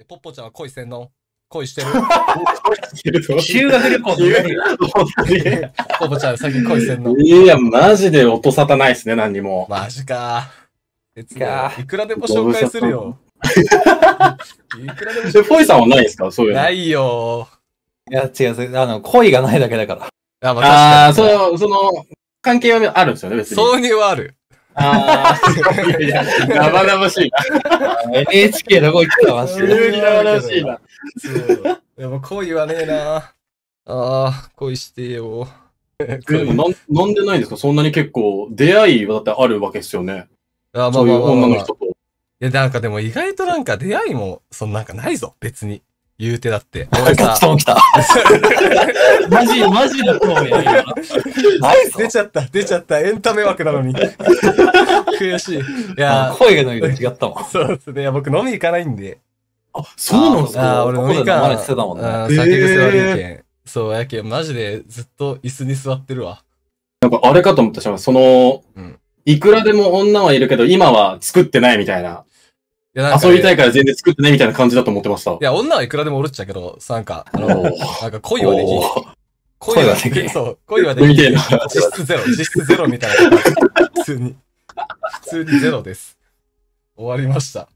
えポッポちゃんは恋せんの？恋してる？修学旅行でポッポちゃん最近恋せんの？いや、マジで音沙汰ないですね、何にも。マジか。別にかいくらでも紹介するよ。いくらでもで、フォイさんはないですか？そういうの。ないよ。いや、違う、あの、恋がないだけだから。あ、まあああ、確かに。そう、その、関係はあるんですよね、別に。挿入はある。ああ、いやいや、生々しいな。NHK どこ行ったマジ急で。に生々しいな。そう。でも恋はねえな。ああ、恋してよ。でもなんなんでないんですか？そんなに結構、出会いはだってあるわけですよね。あまあそういうまあまあまあまあ女の人と。いや、なんかでも意外となんか出会いも、そのなんかないぞ、別に。言うてだって。俺さガチ、トン来た。マジ、マジのトーンや、今。ないぞ出。ちゃった、出ちゃった。エンタメ枠なのに。悔しい。いや、声がの色違ったもん。そうですね。いや、僕飲み行かないんで。あ、そうなんですあか？あ、俺飲み行かてたもんねあー酒癖悪いけん。そう、やけん、マジでずっと椅子に座ってるわ。なんかあれかと思ったしまその、うんいくらでも女はいるけど、今は作ってないみたいな。いや、なんかね遊びたいから全然作ってないみたいな感じだと思ってました。いや、女はいくらでもおるっちゃけど、なんか、あの、なんか恋はできん恋はできん。そう、恋はできん。実質ゼロ、実質ゼロみたいな。普通に。普通にゼロです。終わりました。